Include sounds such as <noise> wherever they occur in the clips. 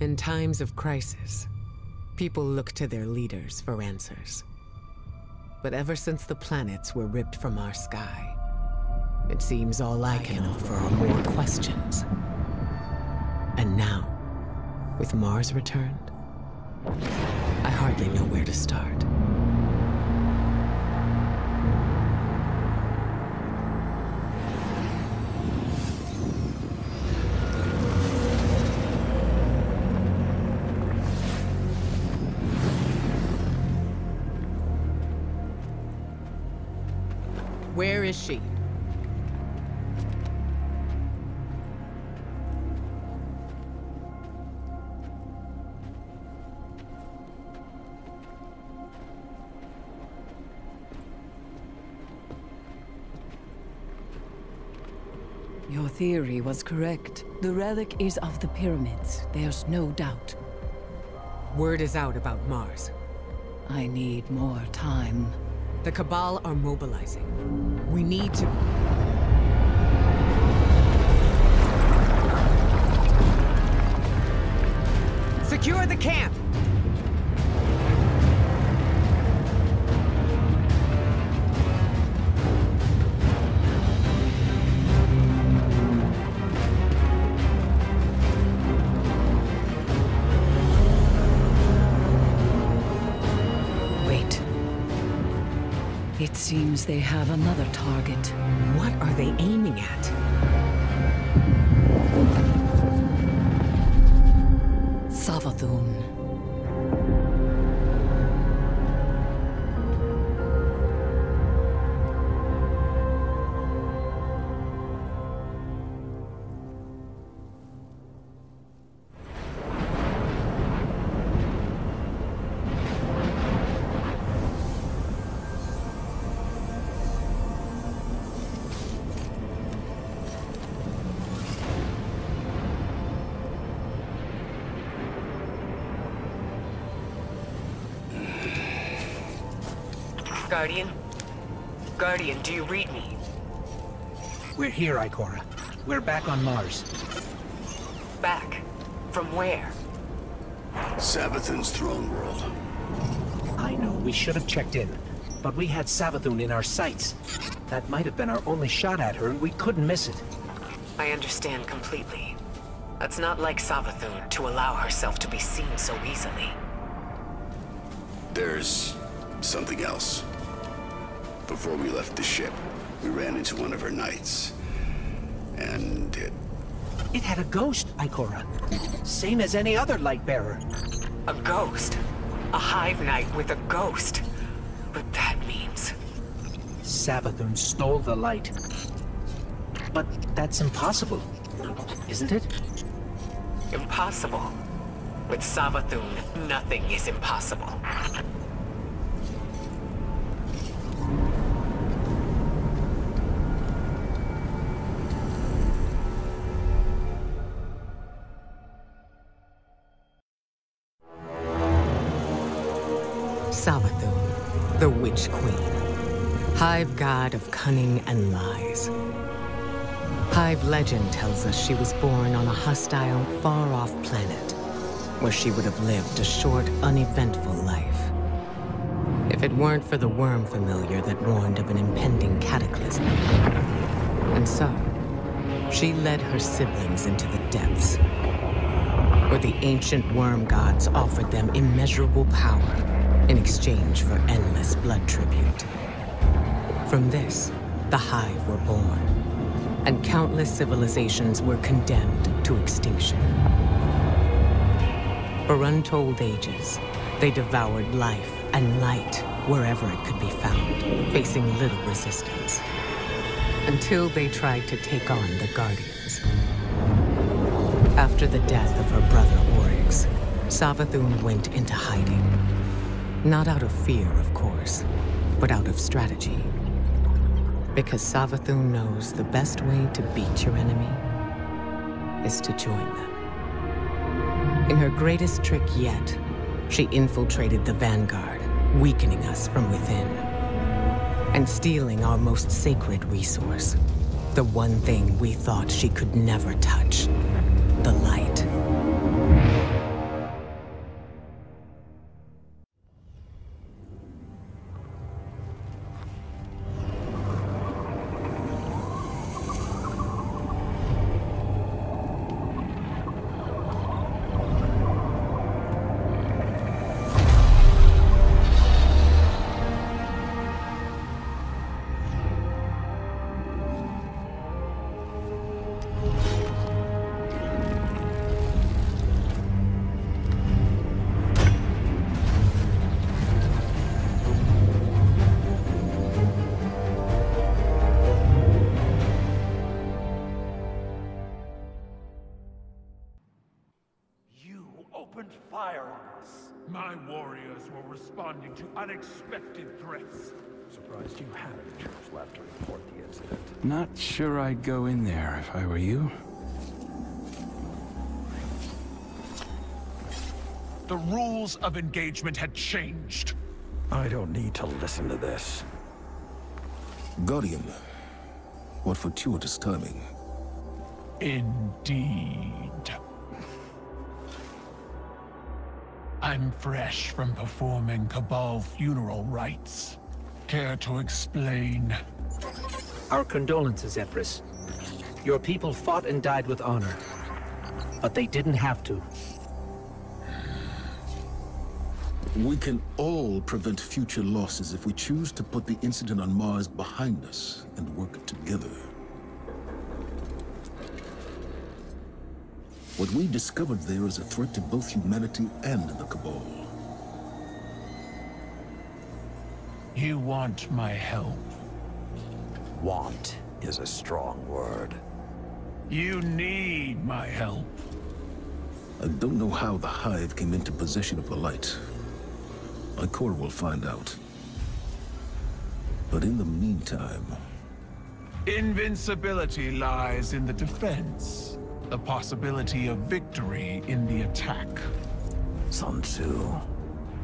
In times of crisis, people look to their leaders for answers. But ever since the planets were ripped from our sky, it seems all I can offer are more questions. And now, with Mars returned, I hardly know where to start. Your theory was correct. The relic is of the pyramids. There's no doubt. Word is out about Mars. I need more time. The Cabal are mobilizing. We need to... Secure the camp! It seems they have another target. What are they aiming at? Savathun. Guardian? Guardian, do you read me? We're here, Ikora. We're back on Mars. Back? From where? Savathun's throne world. I know we should have checked in, but we had Savathun in our sights. That might have been our only shot at her, and we couldn't miss it. I understand completely. It's not like Savathun to allow herself to be seen so easily. There's something else. Before we left the ship, we ran into one of her knights. And it... It had a ghost, Ikora. Same as any other light bearer. A ghost? A hive knight with a ghost? But that means... Savathun stole the light. But that's impossible, isn't it? Impossible. With Savathun, nothing is impossible. Hive god of cunning and lies. Hive legend tells us she was born on a hostile, far-off planet, where she would have lived a short, uneventful life. If it weren't for the worm familiar that warned of an impending cataclysm. And so, she led her siblings into the depths, where the ancient worm gods offered them immeasurable power in exchange for endless blood tribute. From this, the Hive were born, and countless civilizations were condemned to extinction. For untold ages, they devoured life and light wherever it could be found, facing little resistance. Until they tried to take on the Guardians. After the death of her brother Oryx, Savathun went into hiding. Not out of fear, of course, but out of strategy. Because Savathun knows the best way to beat your enemy is to join them. In her greatest trick yet, she infiltrated the Vanguard, weakening us from within. And stealing our most sacred resource. The one thing we thought she could never touch. The light. Responding to unexpected threats. Surprised you had any troops left to report the incident. Not sure I'd go in there if I were you. The rules of engagement had changed. I don't need to listen to this. Guardian, what fortuitous timing. Indeed. I'm fresh from performing Cabal funeral rites. Care to explain? Our condolences, Empress. Your people fought and died with honor. But they didn't have to. We can all prevent future losses if we choose to put the incident on Mars behind us and work together. What we discovered there is a threat to both humanity and the Cabal. You want my help? Want is a strong word. You need my help. I don't know how the Hive came into possession of the light. Ikora will find out. But in the meantime... Invincibility lies in the defense. The possibility of victory in the attack. Sun Tzu.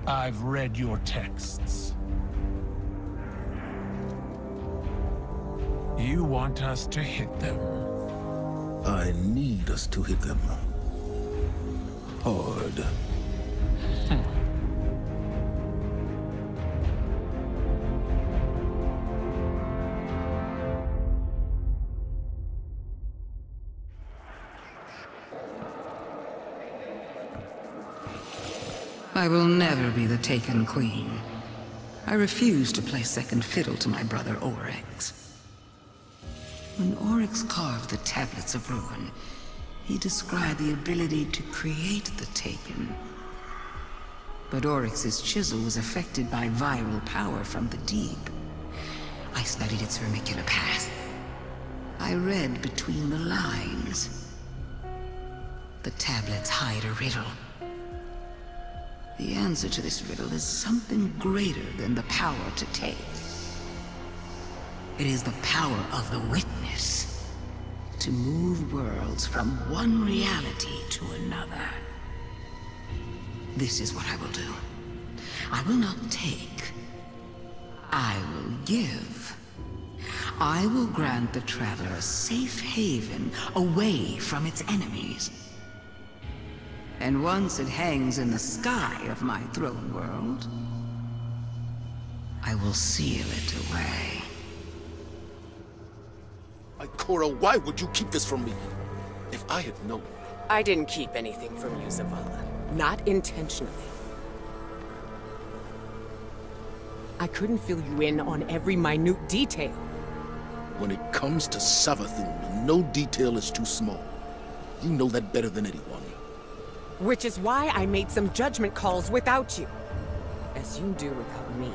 I've read your texts. You want us to hit them. I need us to hit them. Hard. <laughs> I will never be the Taken Queen. I refuse to play second fiddle to my brother Oryx. When Oryx carved the Tablets of Ruin, he described the ability to create the Taken. But Oryx's chisel was affected by viral power from the deep. I studied its vermicular path. I read between the lines. The tablets hide a riddle. The answer to this riddle is something greater than the power to take. It is the power of the witness to move worlds from one reality to another. This is what I will do. I will not take. I will give. I will grant the Traveler a safe haven away from its enemies. And once it hangs in the sky of my throne world, I will seal it away. Ikora, why would you keep this from me? If I had known... I didn't keep anything from you, Zavala. Not intentionally. I couldn't fill you in on every minute detail. When it comes to Savathun, no detail is too small. You know that better than anyone. Which is why I made some judgment calls without you. As you do without me.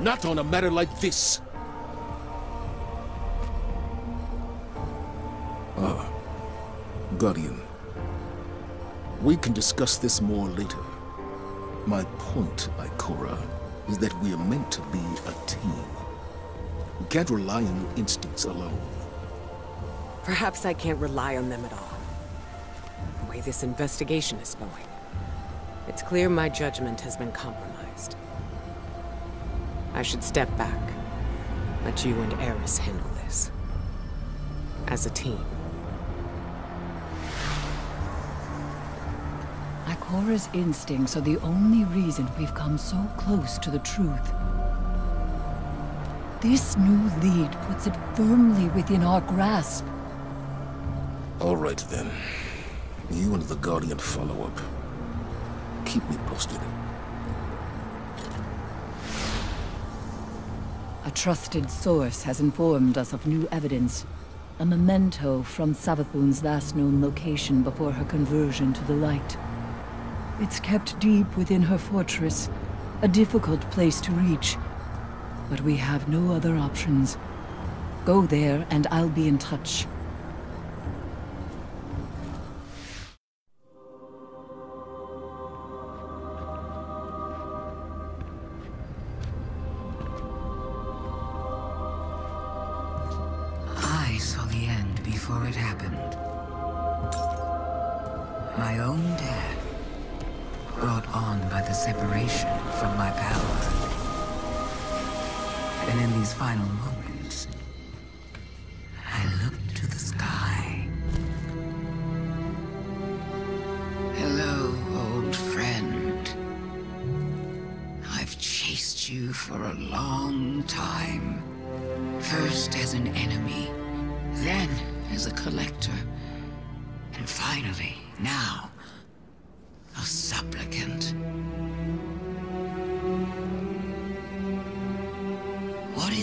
Not on a matter like this. Ah. Guardian. We can discuss this more later. My point, Ikora, is that we are meant to be a team. We can't rely on your instincts alone. Perhaps I can't rely on them at all. The way this investigation is going. It's clear my judgment has been compromised. I should step back. Let you and Eris handle this. As a team. Ikora's instincts are the only reason we've come so close to the truth. This new lead puts it firmly within our grasp. All right, then. You and the Guardian follow up. Keep me posted. A trusted source has informed us of new evidence. A memento from Savathun's last known location before her conversion to the light. It's kept deep within her fortress, a difficult place to reach. But we have no other options. Go there and I'll be in touch. From my power. And in these final moments, I looked to the sky. Hello, old friend. I've chased you for a long time. First as an enemy, then as a collector, and finally, now, a supplicant.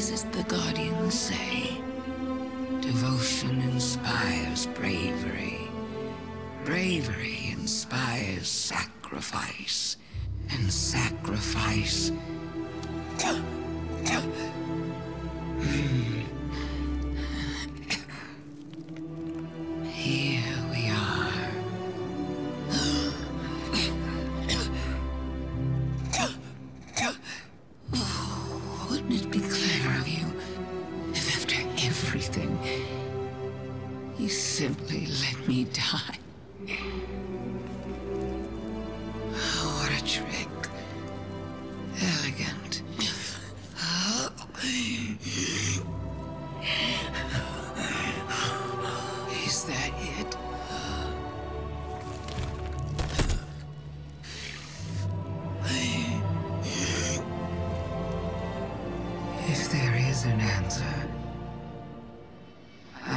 It the Guardians say? Devotion inspires bravery. Bravery inspires sacrifice. And sacrifice...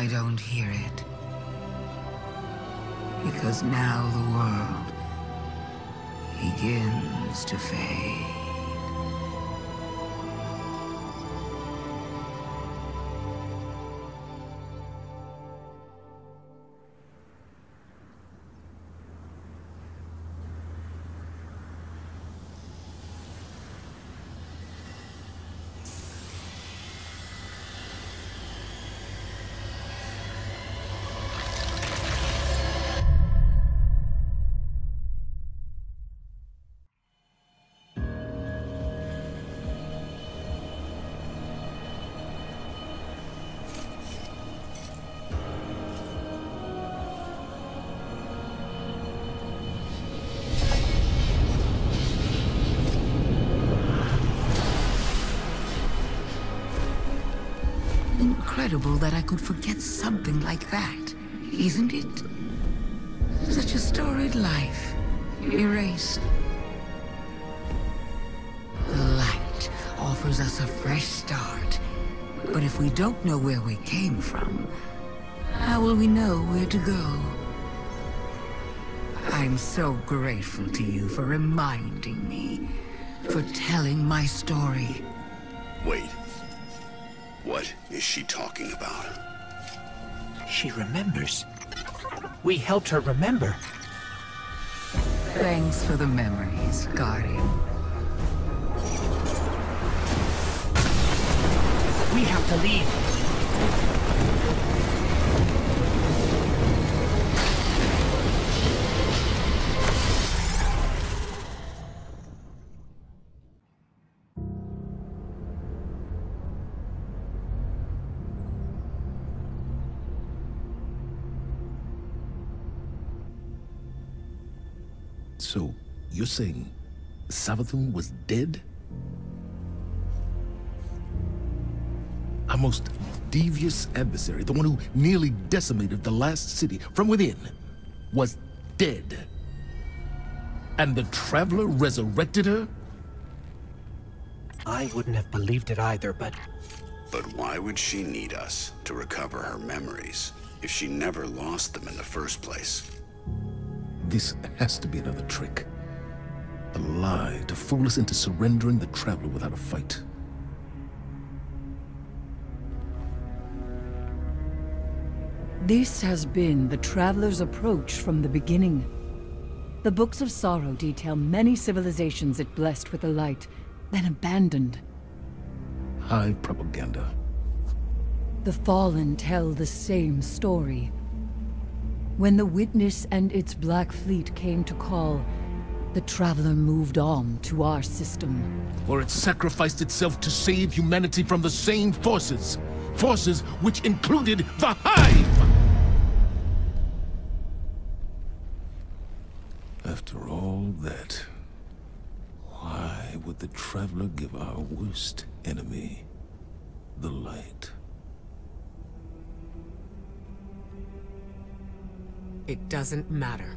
I don't hear it. Because now the world begins to fade. Incredible that I could forget something like that, isn't it? Such a storied life, erased. The light offers us a fresh start. But if we don't know where we came from, how will we know where to go? I'm so grateful to you for reminding me, for telling my story. Wait. What is she talking about? She remembers. We helped her remember. Thanks for the memories, Guardian. We have to leave. Saying Savathun was dead? Our most devious adversary, the one who nearly decimated the last city from within, was dead. And the Traveler resurrected her? I wouldn't have believed it either, but But why would she need us to recover her memories if she never lost them in the first place? This has to be another trick. A lie to fool us into surrendering the Traveler without a fight. This has been the Traveler's approach from the beginning. The Books of Sorrow detail many civilizations it blessed with the light, then abandoned. Hive propaganda. The Fallen tell the same story. When the Witness and its Black Fleet came to call, the Traveler moved on to our system. Or it sacrificed itself to save humanity from the same forces. Forces which included the Hive! After all that, why would the Traveler give our worst enemy the light? It doesn't matter.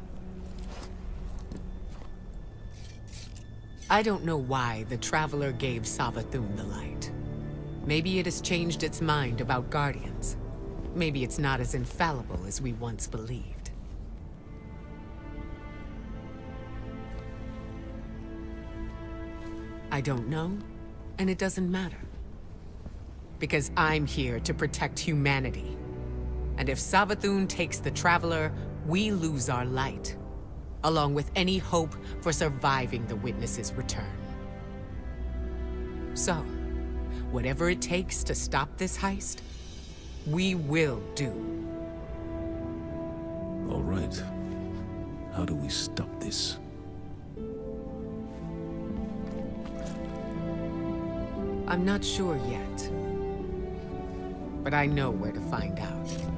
I don't know why the Traveler gave Savathun the light. Maybe it has changed its mind about Guardians. Maybe it's not as infallible as we once believed. I don't know, and it doesn't matter. Because I'm here to protect humanity. And if Savathun takes the Traveler, we lose our light, along with any hope for surviving the Witness's return. So, whatever it takes to stop this heist, we will do. All right. How do we stop this? I'm not sure yet. But I know where to find out.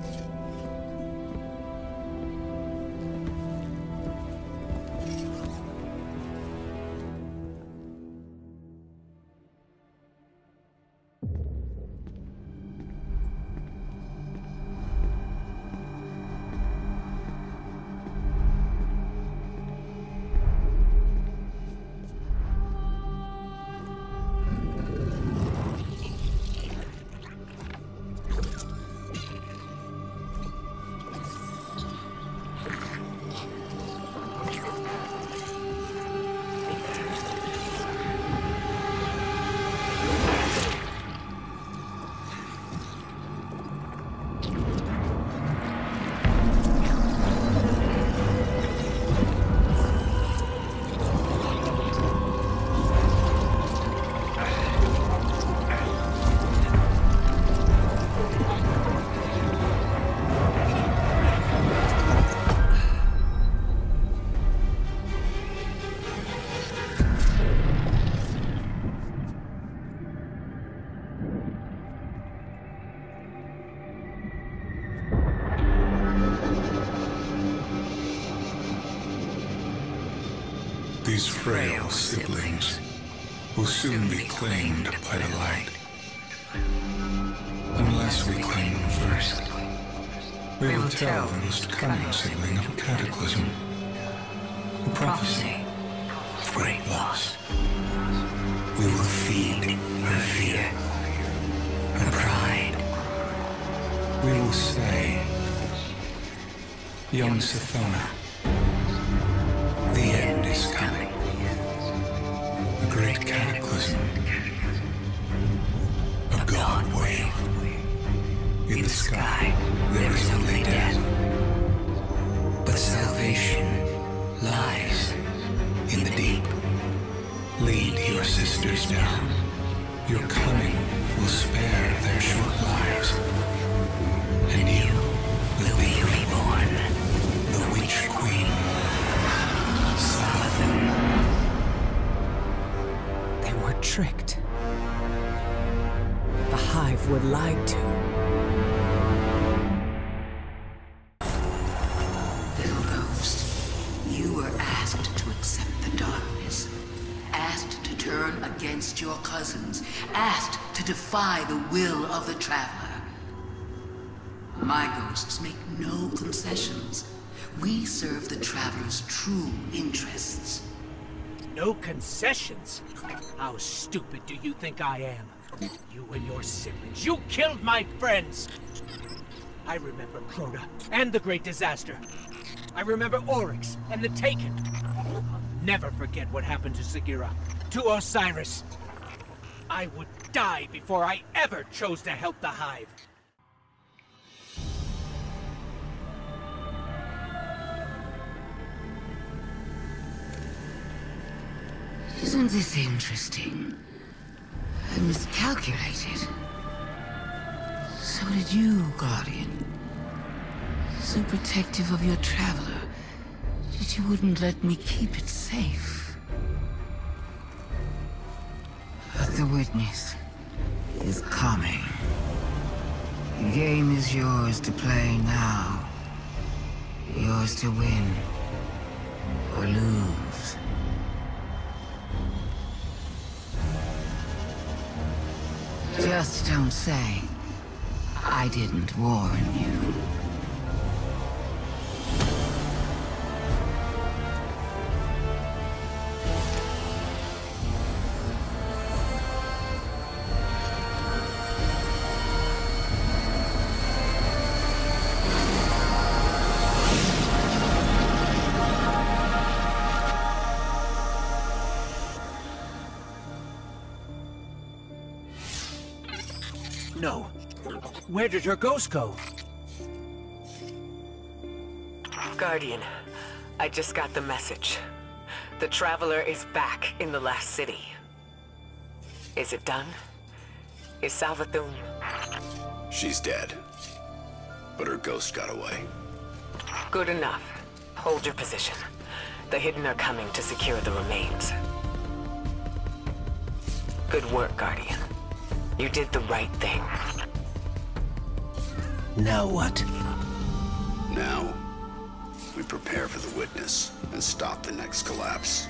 Soon be claimed by the light. Unless we claim them first, we will tell the most cunning sibling of a cataclysm. A prophecy of great loss. We will feed her fear, her pride. We will say, young Sathona, against your cousins. Asked to defy the will of the Traveler. My ghosts make no concessions. We serve the Traveler's true interests. No concessions? How stupid do you think I am? You and your siblings, you killed my friends! I remember Crota and the Great Disaster. I remember Oryx and the Taken. I'll never forget what happened to Sagira, to Osiris. I would die before I ever chose to help the Hive. Isn't this interesting? I miscalculated. So did you, Guardian. So protective of your traveler that you wouldn't let me keep it safe. The witness is coming. The game is yours to play now. Yours to win. or lose. Just don't say I didn't warn you. Where did her ghost go? Guardian, I just got the message. The Traveler is back in the last city. Is it done? Is Savathun... She's dead. But her ghost got away. Good enough. Hold your position. The Hidden are coming to secure the remains. Good work, Guardian. You did the right thing. Now what? Now, we prepare for the witness and stop the next collapse.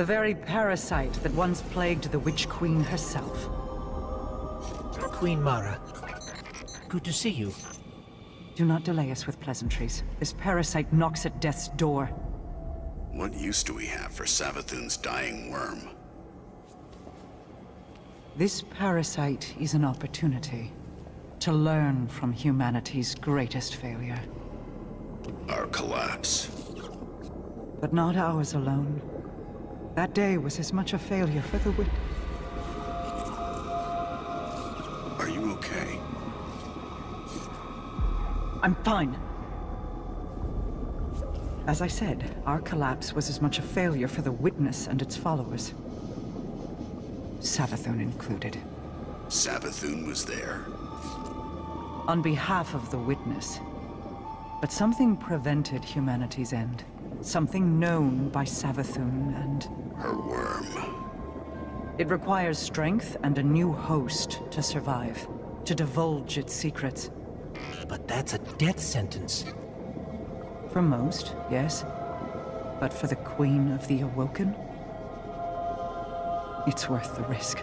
The very parasite that once plagued the Witch Queen herself. Queen Mara. Good to see you. Do not delay us with pleasantries. This parasite knocks at death's door. What use do we have for Savathun's dying worm? This parasite is an opportunity to learn from humanity's greatest failure. Our collapse. But not ours alone. That day was as much a failure for the Wit. Are you okay? I'm fine. As I said, our collapse was as much a failure for the Witness and its followers. Savathun included. Savathun was there. On behalf of the Witness. But something prevented humanity's end. Something known by Savathun and... Her worm. It requires strength and a new host to survive. To divulge its secrets. But that's a death sentence. For most, yes. But for the Queen of the Awoken? It's worth the risk.